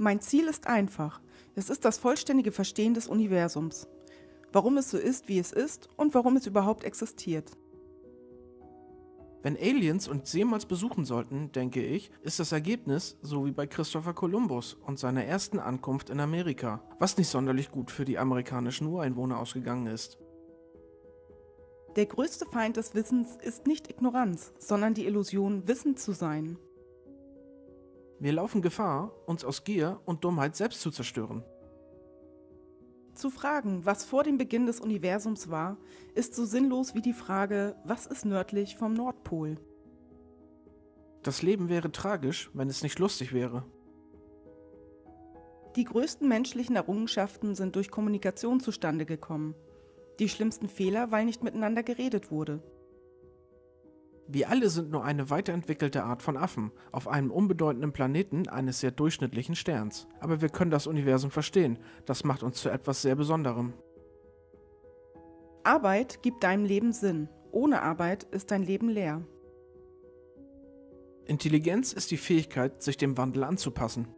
Mein Ziel ist einfach. Es ist das vollständige Verstehen des Universums. Warum es so ist, wie es ist und warum es überhaupt existiert. Wenn Aliens uns jemals besuchen sollten, denke ich, ist das Ergebnis so wie bei Christopher Columbus und seiner ersten Ankunft in Amerika, was nicht sonderlich gut für die amerikanischen Ureinwohner ausgegangen ist. Der größte Feind des Wissens ist nicht Ignoranz, sondern die Illusion, wissend zu sein. Wir laufen Gefahr, uns aus Gier und Dummheit selbst zu zerstören. Zu fragen, was vor dem Beginn des Universums war, ist so sinnlos wie die Frage, was ist nördlich vom Nordpol? Das Leben wäre tragisch, wenn es nicht lustig wäre. Die größten menschlichen Errungenschaften sind durch Kommunikation zustande gekommen. Die schlimmsten Fehler, weil nicht miteinander geredet wurde. Wir alle sind nur eine weiterentwickelte Art von Affen auf einem unbedeutenden Planeten eines sehr durchschnittlichen Sterns. Aber wir können das Universum verstehen. Das macht uns zu etwas sehr Besonderem. Arbeit gibt deinem Leben Sinn. Ohne Arbeit ist dein Leben leer. Intelligenz ist die Fähigkeit, sich dem Wandel anzupassen.